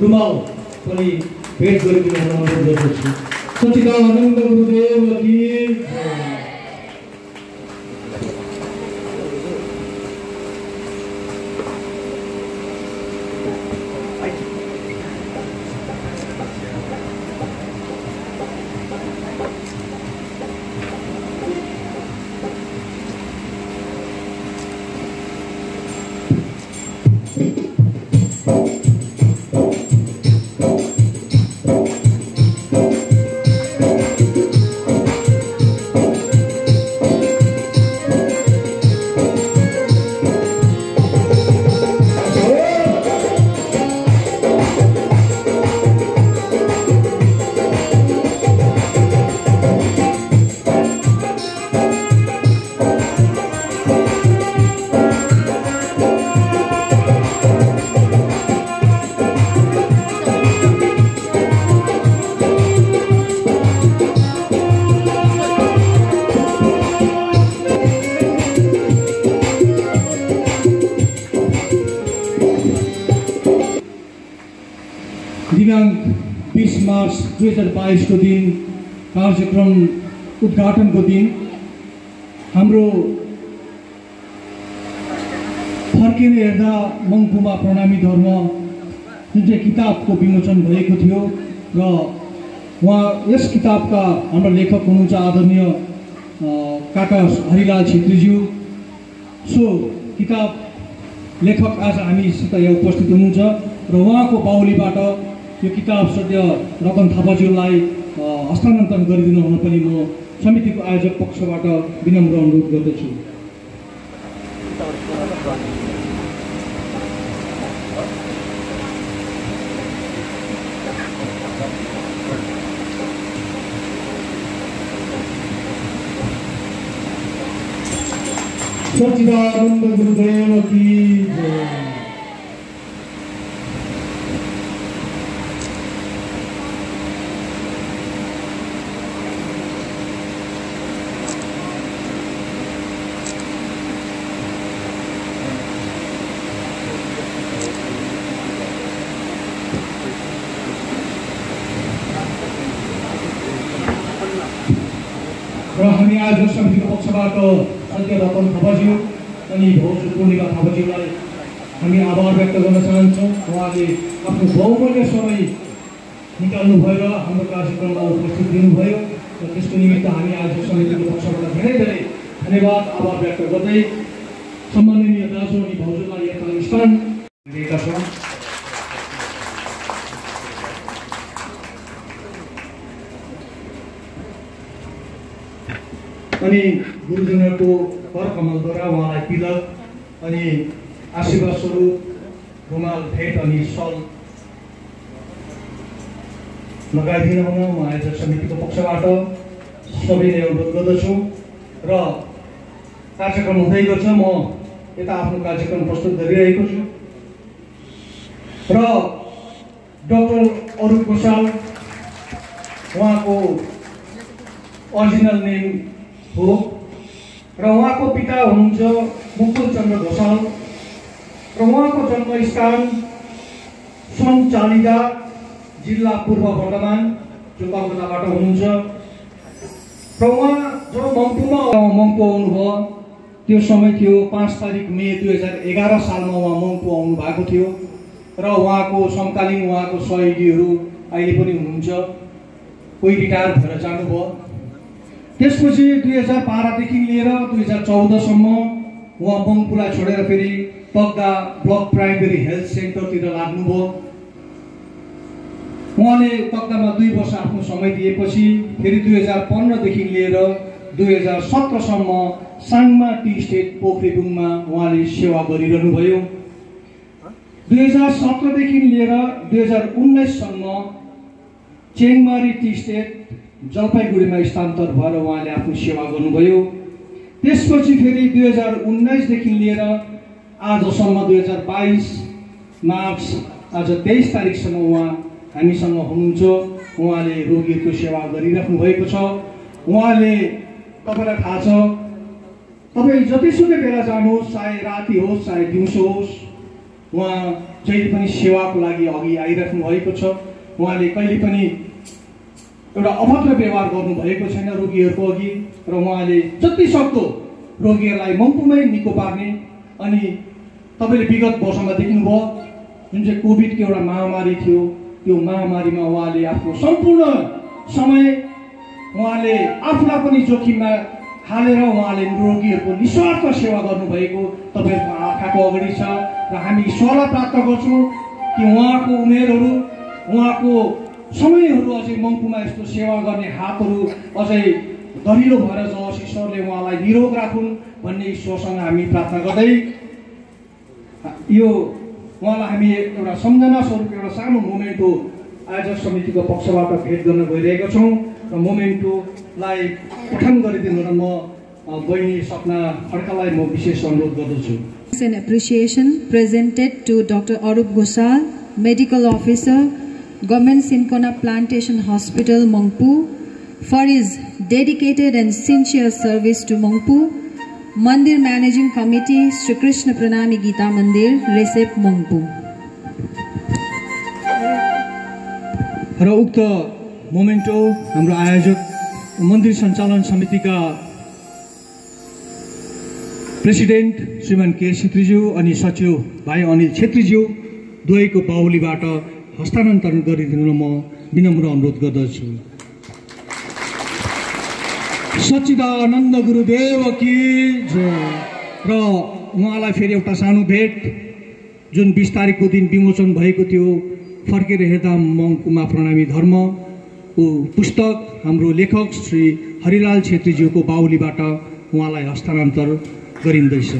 रुमाल पनि भेट गरिदिन अनुरोध गर्दछु सचिदानन्द गुरुदेव की दिनाङ्क बिस मार्च दुई हजार बाइसको दिन कार्यक्रम उद्घाटनको दिन हाम्रो फर्केर हेर्दा मङ्पुमा प्रणामी धर्म जुन चाहिँ किताबको विमोचन भएको थियो र उहाँ यस किताबका हाम्रा लेखक हुनुहुन्छ आदरणीय काका हरिलाल छेत्रीज्यू। सो किताब लेखक आज हामीसित यहाँ उपस्थित हुनुहुन्छ र उहाँको बाहुलीबाट यो किताब सद्य रतन थापाज्यूलाई हस्तान्तरण गरिदिनु हुन पनि म समितिको आयोजक पक्षबाट विनम्र अनुरोध गर्दछु। सच्चिदानन्द गुरुदेव की र हामी आज समितिको पक्षबाट सत्य रतन थापाज्यू अनि भाउजू पूर्णिमा थापाज्यूलाई हामी आभार व्यक्त गर्न चाहन्छौँ। उहाँले आफ्नो बहुमूल्य समय निकाल्नु भयो र हाम्रो कार्यक्रममा उपस्थित दिनुभयो र त्यसको निमित्त हामी आज समितिको पक्षबाट धेरै धेरै धन्यवाद आभार व्यक्त गर्दै सम्माननीय दाजु अनि भाउजूलाई यता स्थान दिएका छौँ। अनि गुरुजनहरूको कर कमलद्वारा उहाँलाई तिलक अनि आशीर्वाद स्वरूप रुमाल भेट अनि सल लगाइदिनु हुन। म आयोजक समितिको पक्षबाट सबैले अनुरोध गर्दछु र कार्यक्रम हुँदै गर्छ। म यता आफ्नो कार्यक्रम प्रस्तुत गरिरहेको छु। र डक्टर अरूप घोषाल उहाँको अरिजिनल नेम हो र उहाँको पिता हुनुहुन्छ मुकुल चन्द्र घोषाल र उहाँको जन्मस्थान सन् चालिदा जिल्ला पूर्व वर्धमान जो कलकत्ताबाट हुनुहुन्छ र उहाँ जब मङ्पुमा मङ्पु आउनुभयो त्यो समय थियो पाँच तारिक मे दुई हजार एघार सालमा उहाँ मङ्पु आउनु भएको थियो र उहाँको समकालीन उहाँको सहयोगीहरू अहिले पनि हुनुहुन्छ कोही रिटायर भएर जानुभयो त्यसपछि दुई हजार बाह्रदेखि लिएर दुई हजार चौधसम्म उहाँ मङ्पुलाई छोडेर फेरि पग्दा ब्लक प्राइमेरी हेल्थ सेन्टरतिर लाग्नुभयो। उहाँले तक्दामा दुई वर्ष आफ्नो समय दिएपछि फेरि दुई हजार पन्ध्रदेखि लिएर दुई हजार सत्रसम्म साङमा टी स्टेट पोखरेबुङमा उहाँले सेवा गरिरहनु भयो दुई हजार सत्रदेखि लिएर दुई हजार उन्नाइससम्म चेङमारी टी स्टेट जलपाइगुडीमा स्थानान्तर भएर उहाँले आफ्नो सेवा गर्नुभयो। त्यसपछि फेरि दुई हजार उन्नाइसदेखि लिएर आजसम्म दुई हजार बाइस मार्च आज तेइस तारिकसम्म उहाँ हामीसँग हुनुहुन्छ। उहाँले रोगीहरूको सेवा गरिराख्नु भएको छ। उहाँले तपाईँलाई थाहा छ तपाईँ जतिसुकै बेला जानुहोस् चाहे राति होस् चाहे दिउँसो होस् उहाँ जहिले पनि सेवाको लागि अघि आइराख्नु भएको छ। उहाँले कहिले पनि एउटा अभद्र व्यवहार गर्नुभएको छैन रोगीहरूको अघि र उहाँले जति सक्दो रोगीहरूलाई मङ्पुमै निको पार्ने अनि तपाईँले विगत वर्षमा देख्नुभयो जुन चाहिँ कोभिडको एउटा महामारी थियो त्यो महामारीमा उहाँले आफ्नो सम्पूर्ण समय उहाँले आफूलाई पनि जोखिममा हालेर उहाँले रोगीहरूको निस्वार्थ सेवा गर्नुभएको तपाईँहरूको आँखाको अगाडि छ र हामी ईश्वरलाई प्राप्त गर्छौँ कि उहाँको उमेरहरू उहाँको समयहरू अझै मङ्पुमा यस्तो सेवा गर्ने हातहरू अझै दरिलो भएर जाओस् ईश्वरले उहाँलाई निरोग राखुन् भन्ने ईश्वरसँग हामी प्रार्थना गर्दै यो उहाँलाई हामी एउटा सम्झना स्वरूप एउटा सानो मोमेन्टो आयोजक समितिको पक्षबाट भेट गर्न गइरहेका छौँ र मोमेन्टोलाई पठन गरिदिनु र म बहिनी सपना खड्कालाई म विशेष अनुरोध गर्दछु appreciation presented to Dr. Arup Gosal, Medical Officer, Government Sincona Plantation Hospital, Mongpu, for his dedicated and sincere service to Mongpu, Mandir Managing Committee, Sri Krishna Pranami Gita Mandir, Recep Mongpu. र उक्त memento हाम्रो आयोजक मन्दिर सञ्चालन समितिका president श्रीमान के छेत्रीज्यू अनि सचिव भाइ अनिल छेत्रीज्यू दुवैको बाहुलीबाट हस्तान्तरण गरिदिनु म विनम्र अनुरोध गर्दछु। सच्चिदानन्द गुरुदेव कि र उहाँलाई फेरि एउटा सानो भेट। जुन बिस तारिकको दिन विमोचन भएको थियो फर्केर हेर्दा मङ्कुमा प्रणामी धर्म। ऊ पुस्तक हाम्रो लेखक श्री हरिलाल छेत्रीज्यूको बाहुलीबाट उहाँलाई हस्तान्तरण गरिँदैछ।